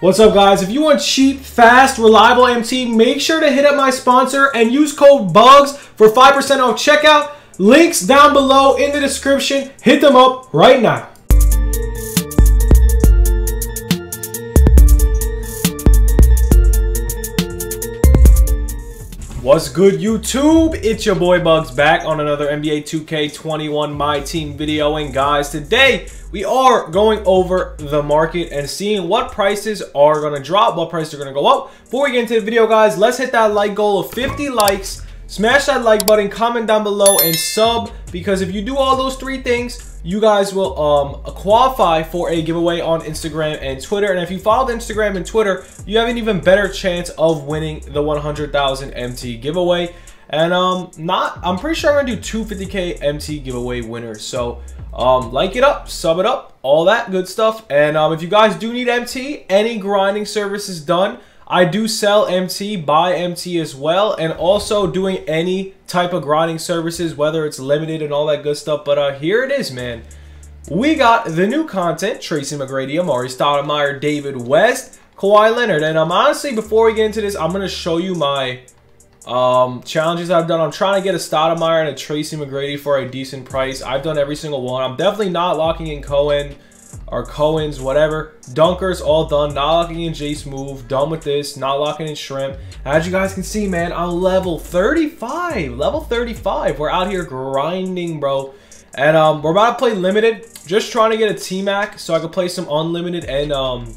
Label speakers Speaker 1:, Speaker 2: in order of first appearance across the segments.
Speaker 1: What's up guys? If you want cheap, fast, reliable MT, make sure to hit up my sponsor and use code BUGZ for 5% off checkout. Links down below in the description. Hit them up right now. What's good YouTube? It's your boy Bugz back on another NBA 2K21 My Team video. And guys, today we are going over the market and seeing what prices are going to drop, what prices are going to go up. Before we get into the video, guys, let's hit that like goal of 50 likes. Smash that like button, comment down below, and sub because if you do all those three things, you guys will um, qualify for a giveaway on Instagram and Twitter. And if you follow Instagram and Twitter, you have an even better chance of winning the 100,000 MT giveaway. And um, not, I'm pretty sure I'm gonna do two 50k MT giveaway winners. So um, like it up, sub it up, all that good stuff. And um, if you guys do need MT, any grinding service is done. I do sell MT, buy MT as well, and also doing any type of grinding services, whether it's limited and all that good stuff. But uh, here it is, man. We got the new content, Tracy McGrady, Amar'e Stoudemire, David West, Kawhi Leonard. And um, honestly, before we get into this, I'm going to show you my um, challenges I've done. I'm trying to get a Stoudemire and a Tracy McGrady for a decent price. I've done every single one. I'm definitely not locking in Cohen or Cohen's, whatever. Dunkers, all done. Not locking in Jace move. Done with this. Not locking in Shrimp. As you guys can see, man, I'm level 35. Level 35. We're out here grinding, bro. And um, we're about to play Limited. Just trying to get a T-Mac so I can play some Unlimited and um,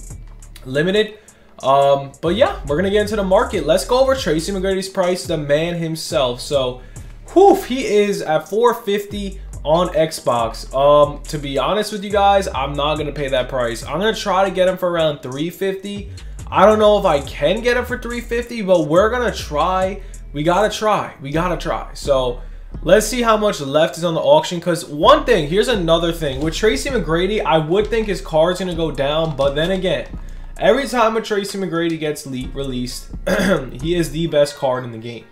Speaker 1: Limited. Um, but yeah, we're going to get into the market. Let's go over Tracy McGrady's price, the man himself. So, whew, he is at 450 on Xbox. Um, to be honest with you guys, I'm not gonna pay that price. I'm gonna try to get him for around 350. I don't know if I can get him for 350, but we're gonna try. We gotta try. We gotta try. So let's see how much left is on the auction. Because one thing, here's another thing. With Tracy McGrady, I would think his card's gonna go down, but then again, every time a Tracy McGrady gets released, he is the best card in the game.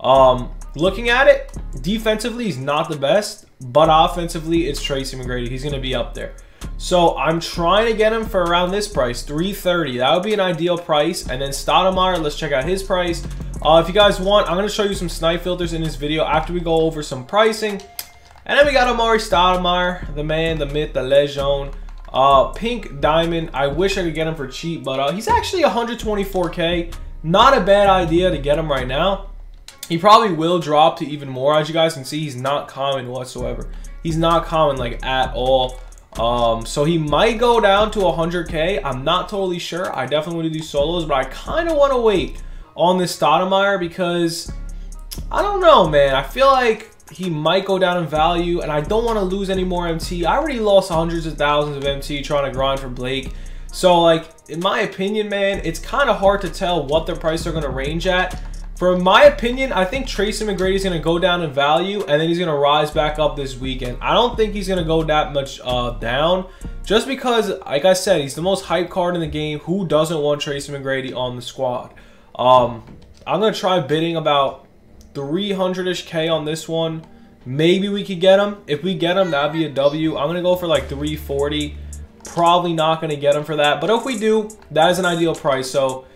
Speaker 1: Um, looking at it, defensively, he's not the best, but offensively, it's Tracy McGrady. He's going to be up there. So I'm trying to get him for around this price, 330. That would be an ideal price. And then Stoudemire, let's check out his price. Uh, if you guys want, I'm going to show you some snipe filters in this video after we go over some pricing. And then we got Amar'e Stoudemire, the man, the myth, the legend. Uh, Pink Diamond, I wish I could get him for cheap, but uh, he's actually 124k. Not a bad idea to get him right now. He probably will drop to even more. As you guys can see, he's not common whatsoever. He's not common like at all. Um, so he might go down to 100k. I'm not totally sure. I definitely want to do solos, but I kind of want to wait on this Stoudemire because I don't know, man. I feel like he might go down in value, and I don't want to lose any more MT. I already lost hundreds of thousands of MT trying to grind for Blake. So, like, in my opinion, man, it's kind of hard to tell what their price are going to range at. For my opinion, I think Tracy McGrady is going to go down in value and then he's going to rise back up this weekend. I don't think he's going to go that much uh, down just because, like I said, he's the most hype card in the game. Who doesn't want Tracy McGrady on the squad? Um, I'm going to try bidding about 300-ish K on this one. Maybe we could get him. If we get him, that'd be a W. I'm going to go for like 340. Probably not going to get him for that. But if we do, that is an ideal price. So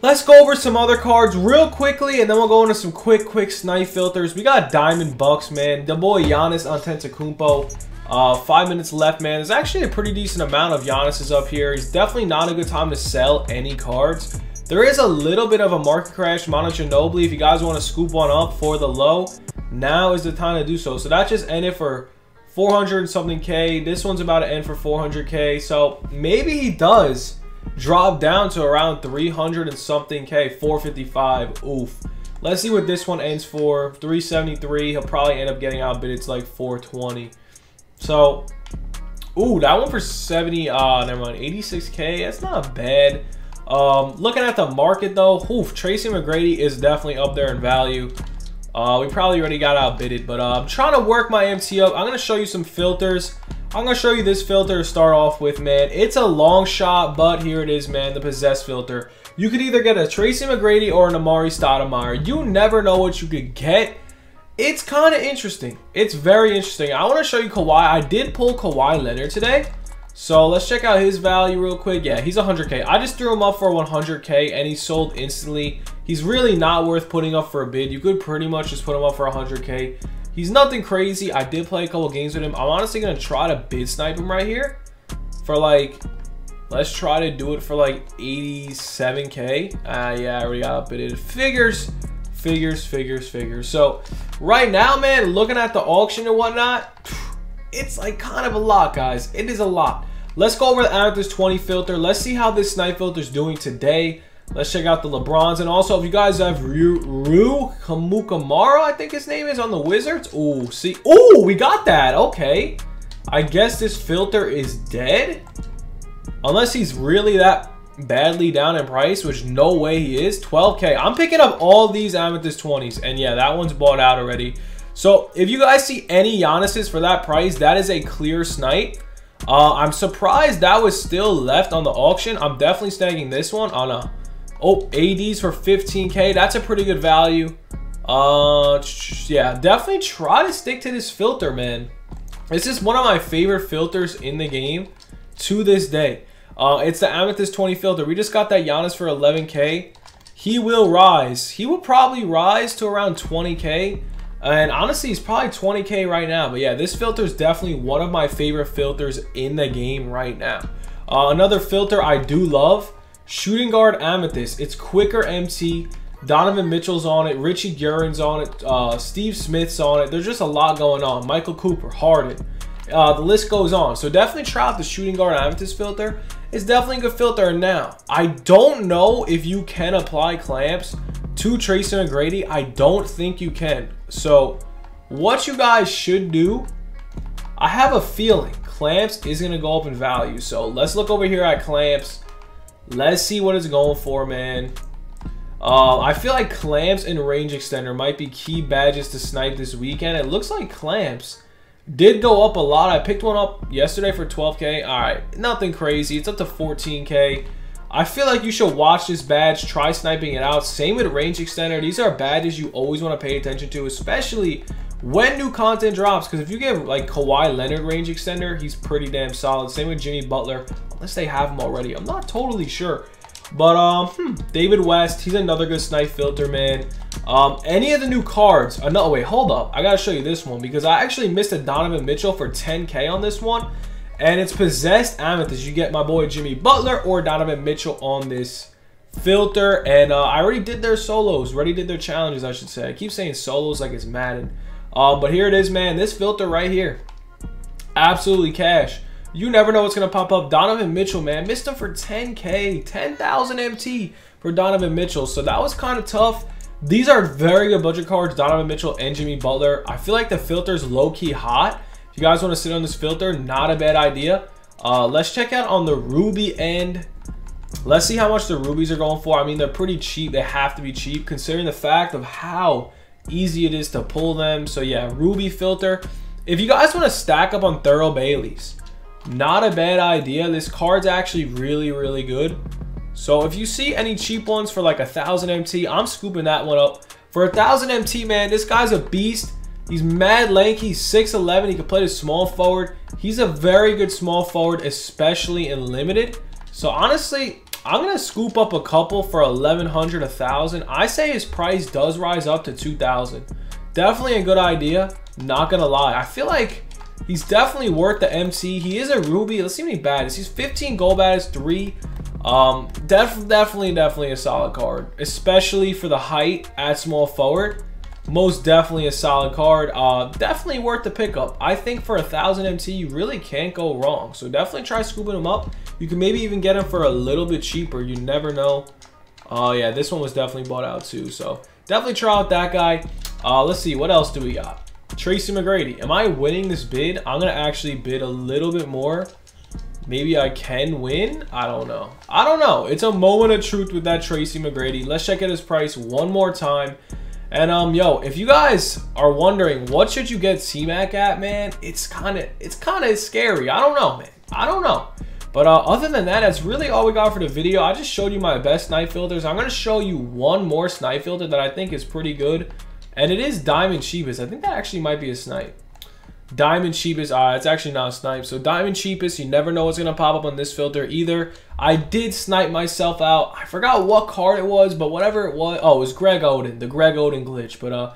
Speaker 1: Let's go over some other cards real quickly, and then we'll go into some quick, quick snipe filters. We got Diamond Bucks, man. The boy Giannis Antetokounmpo. Uh, five minutes left, man. There's actually a pretty decent amount of Giannis's up here. He's definitely not a good time to sell any cards. There is a little bit of a market crash, Manu Ginobili. If you guys want to scoop one up for the low, now is the time to do so. So that just ended for 400 something K. This one's about to end for 400K. So maybe he does drop down to around 300 and something K, 455. Oof. Let's see what this one ends for. 373. He'll probably end up getting outbid. It's like 420. So, ooh, that one for 70. Uh, never mind. 86K. That's not bad. Um, looking at the market though, oof, Tracy McGrady is definitely up there in value. Uh, we probably already got outbidded, but uh, I'm trying to work my MT up. I'm going to show you some filters. I'm going to show you this filter to start off with, man. It's a long shot, but here it is, man, the Possess filter. You could either get a Tracy McGrady or an Amar'e Stoudemire. You never know what you could get. It's kind of interesting. It's very interesting. I want to show you Kawhi. I did pull Kawhi Leonard today. So let's check out his value real quick. Yeah, he's 100k. I just threw him up for 100k and he sold instantly. He's really not worth putting up for a bid. You could pretty much just put him up for 100k. He's nothing crazy. I did play a couple games with him. I'm honestly going to try to bid snipe him right here for like, let's try to do it for like 87k. Ah, uh, yeah, I already got outbidded. Figures, figures, figures, figures. So right now, man, looking at the auction and whatnot, it's like kind of a lot, guys. It is a lot. Let's go over the Amethyst 20 filter. Let's see how this snipe filter is doing today. Let's check out the LeBrons. And also, if you guys have Ryu, Ryu Kamukamara, I think his name is, on the Wizards. Oh, see. Oh, we got that. Okay. I guess this filter is dead. Unless he's really that badly down in price, which no way he is. 12K. I'm picking up all these Amethyst 20s. And yeah, that one's bought out already. So if you guys see any Giannis's for that price, that is a clear snipe. Uh, I'm surprised that was still left on the auction. I'm definitely snagging this one on a... Oh, ADs for 15K. That's a pretty good value. Uh, yeah, definitely try to stick to this filter, man. This is one of my favorite filters in the game to this day. Uh, it's the Amethyst 20 filter. We just got that Giannis for 11K. He will rise. He will probably rise to around 20K. And honestly, he's probably 20k right now. But yeah, this filter is definitely one of my favorite filters in the game right now. Uh, another filter I do love, Shooting Guard Amethyst. It's quicker MT. Donovan Mitchell's on it. Richie Guerin's on it. Uh, Steve Smith's on it. There's just a lot going on. Michael Cooper, Harden. Uh, the list goes on. So definitely try out the Shooting Guard Amethyst filter. It's definitely a good filter. Now, I don't know if you can apply clamps to Tracy McGrady, I don't think you can. So what you guys should do, I have a feeling Clamps is going to go up in value. So let's look over here at Clamps. Let's see what it's going for, man. Uh, I feel like Clamps and Range Extender might be key badges to snipe this weekend. It looks like Clamps did go up a lot. I picked one up yesterday for 12K. All right, nothing crazy. It's up to 14K. I feel like you should watch this badge, try sniping it out. Same with range extender. These are badges you always want to pay attention to, especially when new content drops. Because if you get like Kawhi Leonard range extender, he's pretty damn solid. Same with Jimmy Butler, unless they have him already. I'm not totally sure. But um, hmm, David West, he's another good snipe filter, man. Um, any of the new cards? Uh, no, wait, hold up. I gotta show you this one because I actually missed a Donovan Mitchell for 10k on this one. And it's Possessed Amethyst. You get my boy Jimmy Butler or Donovan Mitchell on this filter. And uh, I already did their solos. Already did their challenges, I should say. I keep saying solos like it's Madden. Um, but here it is, man. This filter right here. Absolutely cash. You never know what's going to pop up. Donovan Mitchell, man. Missed him for 10K. 10,000 MT for Donovan Mitchell. So that was kind of tough. These are very good budget cards, Donovan Mitchell and Jimmy Butler. I feel like the filter's low-key hot you guys want to sit on this filter, not a bad idea. Uh, let's check out on the Ruby end. Let's see how much the Rubies are going for. I mean, they're pretty cheap. They have to be cheap considering the fact of how easy it is to pull them. So yeah, Ruby filter. If you guys want to stack up on Thurl Baileys, not a bad idea. This card's actually really, really good. So if you see any cheap ones for like a 1,000 MT, I'm scooping that one up. For a 1,000 MT, man, this guy's a beast. He's mad lanky, 6'11". He can play the small forward. He's a very good small forward, especially in limited. So honestly, I'm going to scoop up a couple for 1100 1000 I say his price does rise up to 2000 Definitely a good idea. Not going to lie. I feel like he's definitely worth the MT. He is a Ruby. Let's see how many bad He's 15 gold baddest, 3. Um, def definitely, definitely a solid card. Especially for the height at small forward most definitely a solid card. Uh, definitely worth the pickup. I think for a 1,000 MT, you really can't go wrong. So definitely try scooping them up. You can maybe even get them for a little bit cheaper. You never know. Oh, uh, yeah, this one was definitely bought out too. So definitely try out that guy. Uh, let's see, what else do we got? Tracy McGrady. Am I winning this bid? I'm to actually bid a little bit more. Maybe I can win? I don't know. I don't know. It's a moment of truth with that Tracy McGrady. Let's check out his price one more time. And um, yo, if you guys are wondering what should you get T-Mac at, man, it's kind of it's kind of scary. I don't know, man. I don't know. But uh, other than that, that's really all we got for the video. I just showed you my best snipe filters. I'm to show you one more snipe filter that I think is pretty good. And it is Diamond Cheapest. I think that actually might be a snipe. Diamond cheapest, uh, it's actually not snipe. So diamond cheapest, you never know what's gonna pop up on this filter either. I did snipe myself out. I forgot what card it was, but whatever it was. Oh, it was Greg Oden, the Greg Oden glitch. But uh,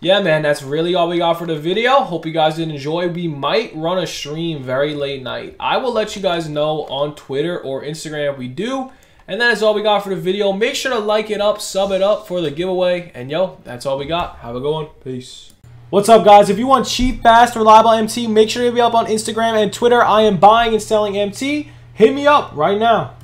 Speaker 1: yeah, man, that's really all we got for the video. Hope you guys did enjoy. We might run a stream very late night. I will let you guys know on Twitter or Instagram if we do. And that is all we got for the video. Make sure to like it up, sub it up for the giveaway. And yo, that's all we got. Have a good one. Peace. What's up, guys? If you want cheap, fast, reliable MT, make sure hit me up on Instagram and Twitter. I am buying and selling MT. Hit me up right now.